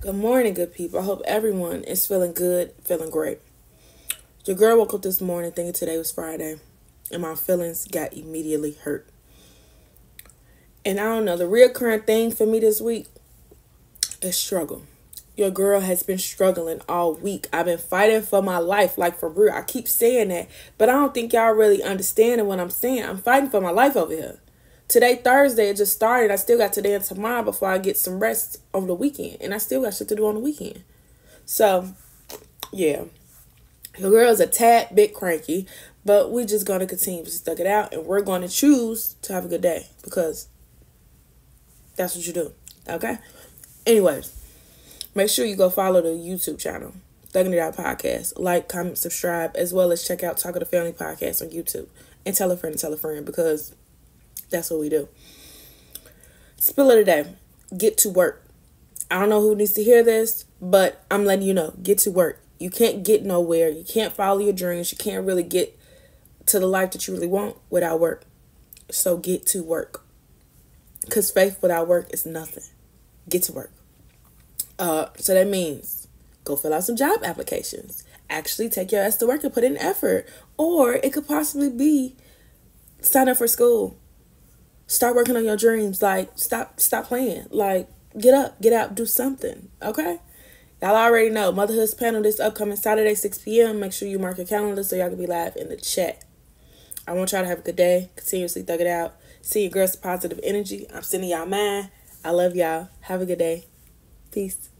Good morning, good people. I hope everyone is feeling good, feeling great. Your girl woke up this morning thinking today was Friday, and my feelings got immediately hurt. And I don't know, the real current thing for me this week is struggle. Your girl has been struggling all week. I've been fighting for my life, like for real. I keep saying that, but I don't think y'all really understanding what I'm saying. I'm fighting for my life over here. Today, Thursday, it just started. I still got today and tomorrow before I get some rest over the weekend. And I still got shit to do on the weekend. So, yeah. Your girl's a tad bit cranky, but we're just going to continue to stuck it out. And we're going to choose to have a good day because that's what you do. Okay? Anyways, make sure you go follow the YouTube channel, Thuggin It Out Podcast. Like, comment, subscribe, as well as check out Talk of the Family Podcast on YouTube. And tell a friend and tell a friend because that's what we do. Spill of the day. Get to work. I don't know who needs to hear this, but I'm letting you know. Get to work. You can't get nowhere. You can't follow your dreams. You can't really get to the life that you really want without work. So get to work. Because faith without work is nothing. Get to work. Uh, so that means go fill out some job applications. Actually take your ass to work and put in effort. Or it could possibly be sign up for school Start working on your dreams. Like stop stop playing. Like get up, get out, do something. Okay? Y'all already know Motherhood's panel this upcoming Saturday, 6 p.m. Make sure you mark your calendar so y'all can be live in the chat. I want y'all to have a good day. Continuously thug it out. See your girls positive energy. I'm sending y'all mine. I love y'all. Have a good day. Peace.